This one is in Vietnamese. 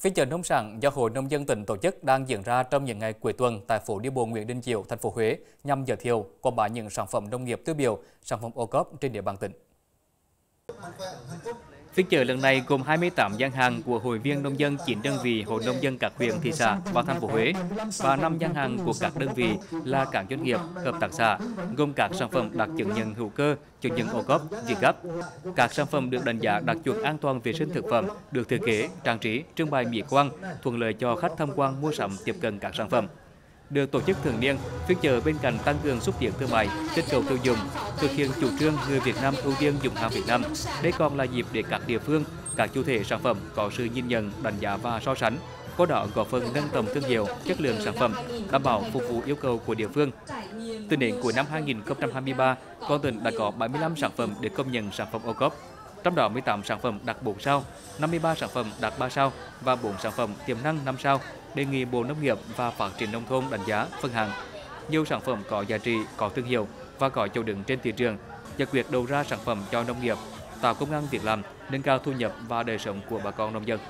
Phiên chợ nông sản do Hội Nông dân tỉnh tổ chức đang diễn ra trong những ngày cuối tuần tại phố đi bộ Nguyễn Đình Chiểu, thành phố Huế nhằm giới thiệu quảng bá những sản phẩm nông nghiệp tiêu biểu, sản phẩm ô cốp trên địa bàn tỉnh. Phiên chợ lần này gồm 28 gian hàng của hội viên nông dân 9 đơn vị hội nông dân các huyện, thị xã và thành phố Huế và 5 gian hàng của các đơn vị là các doanh nghiệp, hợp tác xã, gồm các sản phẩm đạt chứng nhận hữu cơ, chứng nhận ô cốp, việt gấp. Các sản phẩm được đánh giá đạt chuẩn an toàn vệ sinh thực phẩm, được thiết kế, trang trí, trưng bày mỹ quan, thuận lợi cho khách tham quan mua sắm tiếp cận các sản phẩm được tổ chức thường niên, phiên chợ bên cạnh tăng cường xúc tiến thương mại, kích cầu tiêu dùng, thực hiện chủ trương người Việt Nam ưu tiên dùng hàng Việt Nam. Đây còn là dịp để các địa phương, các chủ thể sản phẩm có sự nhìn nhận, đánh giá và so sánh, qua đó góp phần nâng tầm thương hiệu, chất lượng sản phẩm, đảm bảo phục vụ yêu cầu của địa phương. Từ đến cuối năm 2023, toàn tỉnh đã có 75 sản phẩm được công nhận sản phẩm ô cốp trong đó 18 sản phẩm đạt 4 sao, 53 sản phẩm đạt 3 sao và 4 sản phẩm tiềm năng 5 sao, đề nghị Bộ Nông nghiệp và Phát triển nông thôn đánh giá phân hạng. Nhiều sản phẩm có giá trị, có thương hiệu và có chỗ đứng trên thị trường, giải quyết đầu ra sản phẩm cho nông nghiệp, tạo công ăn việc làm, nâng cao thu nhập và đời sống của bà con nông dân.